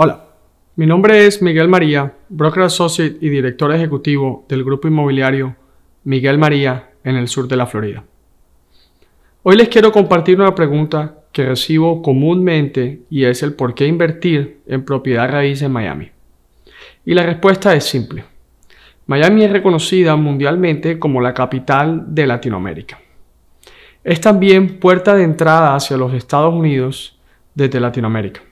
Hola, mi nombre es Miguel María, broker associate y director ejecutivo del grupo inmobiliario Miguel María en el sur de la Florida. Hoy les quiero compartir una pregunta que recibo comúnmente y es el por qué invertir en propiedad raíz en Miami. Y la respuesta es simple. Miami es reconocida mundialmente como la capital de Latinoamérica. Es también puerta de entrada hacia los Estados Unidos desde Latinoamérica.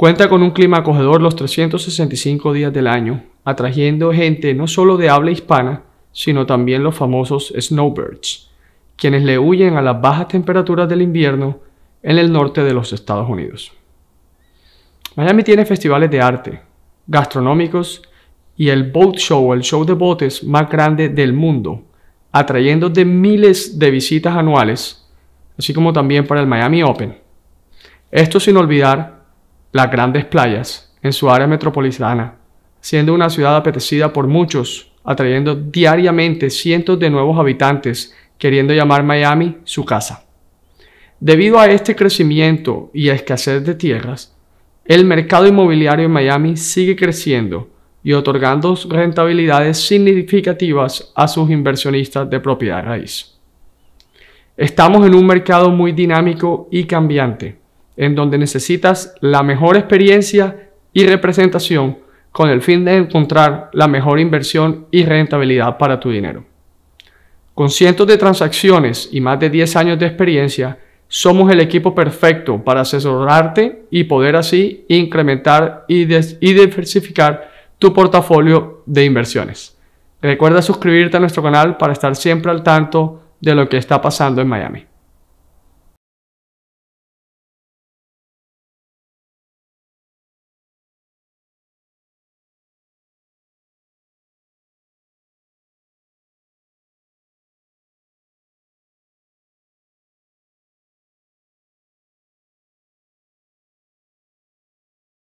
Cuenta con un clima acogedor los 365 días del año, atrayendo gente no solo de habla hispana, sino también los famosos snowbirds, quienes le huyen a las bajas temperaturas del invierno en el norte de los Estados Unidos. Miami tiene festivales de arte, gastronómicos y el Boat Show, el show de botes más grande del mundo, atrayendo de miles de visitas anuales, así como también para el Miami Open. Esto sin olvidar las grandes playas en su área metropolitana, siendo una ciudad apetecida por muchos, atrayendo diariamente cientos de nuevos habitantes queriendo llamar Miami su casa. Debido a este crecimiento y a escasez de tierras, el mercado inmobiliario en Miami sigue creciendo y otorgando rentabilidades significativas a sus inversionistas de propiedad raíz. Estamos en un mercado muy dinámico y cambiante, en donde necesitas la mejor experiencia y representación con el fin de encontrar la mejor inversión y rentabilidad para tu dinero. Con cientos de transacciones y más de 10 años de experiencia, somos el equipo perfecto para asesorarte y poder así incrementar y, y diversificar tu portafolio de inversiones. Recuerda suscribirte a nuestro canal para estar siempre al tanto de lo que está pasando en Miami.